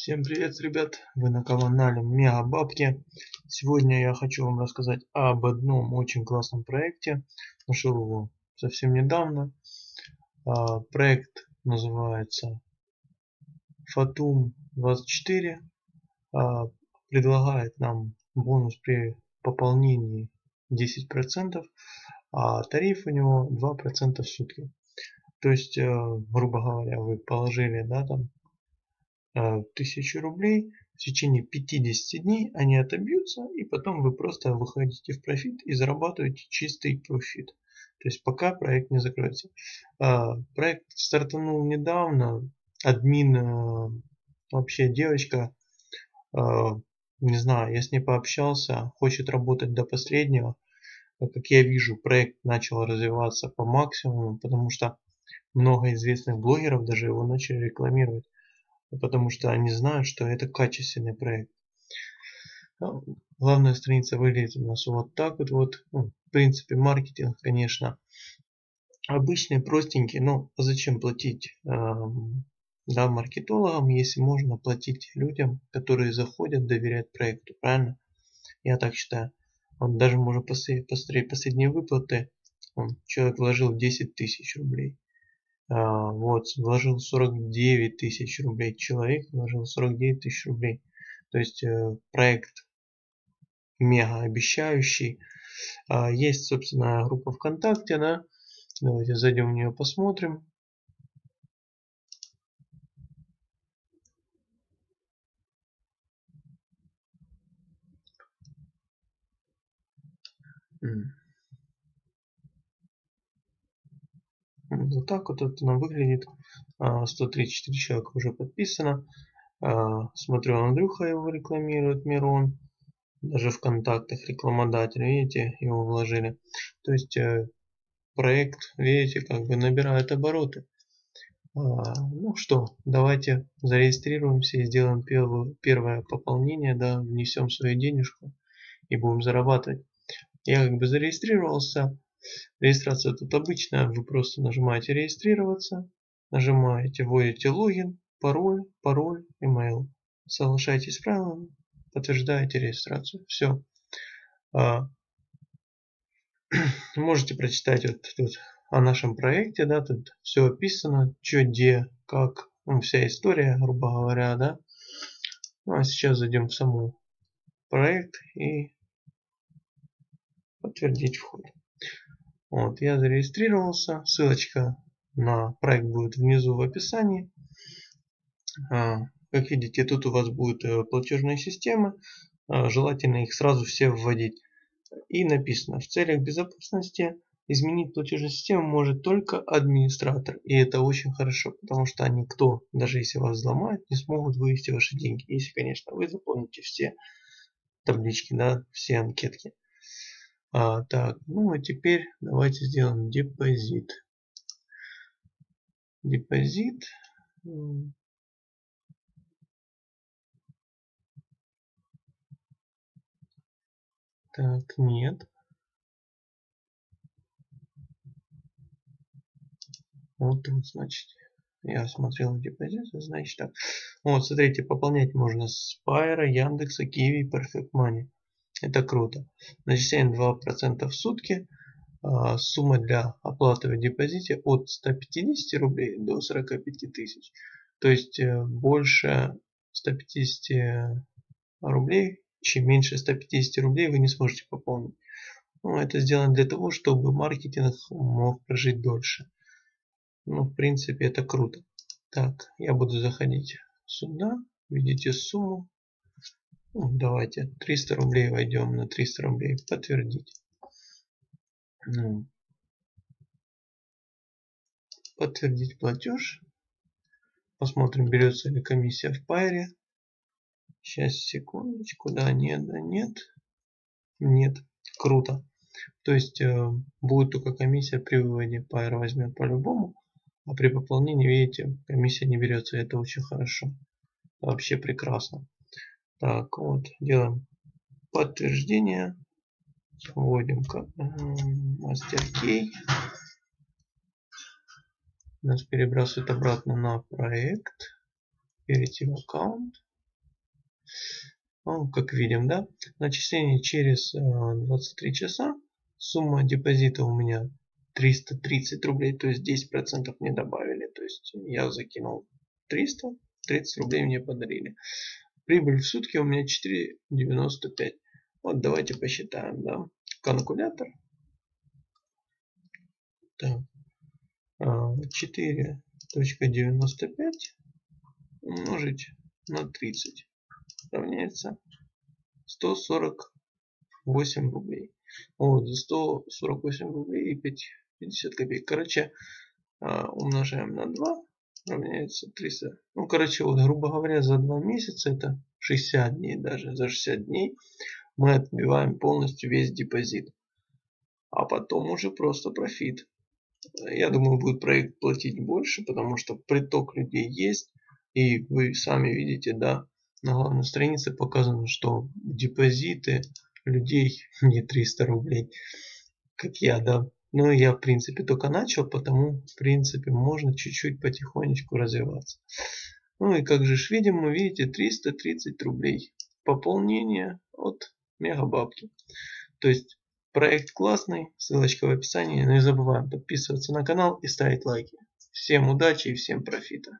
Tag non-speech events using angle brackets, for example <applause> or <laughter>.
Всем привет, ребят! Вы на канале Мега Бабки. Сегодня я хочу вам рассказать об одном очень классном проекте. Нашел его совсем недавно. А, проект называется Fatum 24. А, предлагает нам бонус при пополнении 10%, а тариф у него 2% в сутки. То есть, э, грубо говоря, вы положили, да, там Э, тысячу рублей в течение 50 дней они отобьются и потом вы просто выходите в профит и зарабатываете чистый профит. То есть пока проект не закроется. А, проект стартанул недавно. Админ э, вообще девочка э, не знаю я с ней пообщался хочет работать до последнего. Как я вижу проект начал развиваться по максимуму потому что много известных блогеров даже его начали рекламировать потому что они знают, что это качественный проект. Главная страница выглядит у нас вот так вот. вот. Ну, в принципе, маркетинг, конечно, обычный, простенький, но зачем платить э, да, маркетологам, если можно платить людям, которые заходят, доверяют проекту, правильно? Я так считаю. Он даже может посмотреть последние выплаты. Он, человек вложил 10 тысяч рублей. А, вот, вложил 49 тысяч рублей. Человек вложил 49 тысяч рублей. То есть э, проект мега обещающий. А, есть, собственно, группа ВКонтакте, да. Давайте зайдем в нее посмотрим. Mm. Вот так вот это она выглядит. 134 а, человека уже подписано. А, смотрю, Андрюха его рекламирует, Мирон. Даже в контактах рекламодатель, видите, его вложили. То есть э, проект, видите, как бы набирает обороты. А, ну что, давайте зарегистрируемся и сделаем первое пополнение, да, внесем свою денежку и будем зарабатывать. Я как бы зарегистрировался, Регистрация тут обычная, вы просто нажимаете регистрироваться, нажимаете, вводите логин, пароль, пароль, email. Соглашайтесь с правилами, подтверждаете регистрацию. Все. А, <clears throat> можете прочитать вот тут о нашем проекте, да, тут все описано, что, где, как, ну, вся история, грубо говоря, да. Ну, а сейчас зайдем в саму проект и подтвердить вход. Вот, я зарегистрировался. Ссылочка на проект будет внизу в описании. А, как видите, тут у вас будут э, платежные системы. А, желательно их сразу все вводить. И написано, в целях безопасности изменить платежную систему может только администратор. И это очень хорошо, потому что никто, даже если вас взломают, не смогут вывести ваши деньги. Если, конечно, вы заполните все таблички, да, все анкетки. А, так, ну а теперь давайте сделаем депозит. Депозит. Так, нет. Вот тут, значит, я смотрел депозит, значит так. Вот, смотрите, пополнять можно с Пайра, Яндекса, Киви, Perfect Money. Это круто. Начисляем 2% в сутки. А, сумма для оплаты в депозите от 150 рублей до 45 тысяч. То есть э, больше 150 рублей, чем меньше 150 рублей вы не сможете пополнить. Ну, это сделано для того, чтобы маркетинг мог прожить дольше. Ну, в принципе, это круто. Так, я буду заходить сюда. Видите сумму. Ну, давайте 300 рублей войдем на 300 рублей. Подтвердить. Ну, подтвердить платеж. Посмотрим, берется ли комиссия в пайре. Сейчас, секундочку. Да, нет, да, нет. Нет. Круто. То есть э, будет только комиссия при выводе. Пайр возьмет по-любому. А при пополнении, видите, комиссия не берется. Это очень хорошо. Вообще прекрасно. Так, вот, делаем подтверждение. Вводим мастер кей. Нас перебрасывает обратно на проект. Перейти в аккаунт. Ну, как видим, да, начисление через 23 часа. Сумма депозита у меня 330 рублей, то есть 10% мне добавили. То есть я закинул 300, 30 рублей мне подарили. Прибыль в сутки у меня 4,95. Вот давайте посчитаем, да. Калькулятор. Так. 4.95 а, умножить на 30 равняется 148 рублей. Вот, за 148 рублей и 5, 50 копеек. Короче, а, умножаем на 2 равняется 300. Ну, короче, вот, грубо говоря, за 2 месяца, это 60 дней даже, за 60 дней мы отбиваем полностью весь депозит. А потом уже просто профит. Я думаю, будет проект платить больше, потому что приток людей есть. И вы сами видите, да, на главной странице показано, что депозиты людей <laughs> не 300 рублей, как я, да. Но я, в принципе, только начал, потому, в принципе, можно чуть-чуть потихонечку развиваться. Ну и как же ж видим, вы видите, 330 рублей. Пополнение от мегабабки. То есть проект классный, ссылочка в описании. Не забываем подписываться на канал и ставить лайки. Всем удачи и всем профита.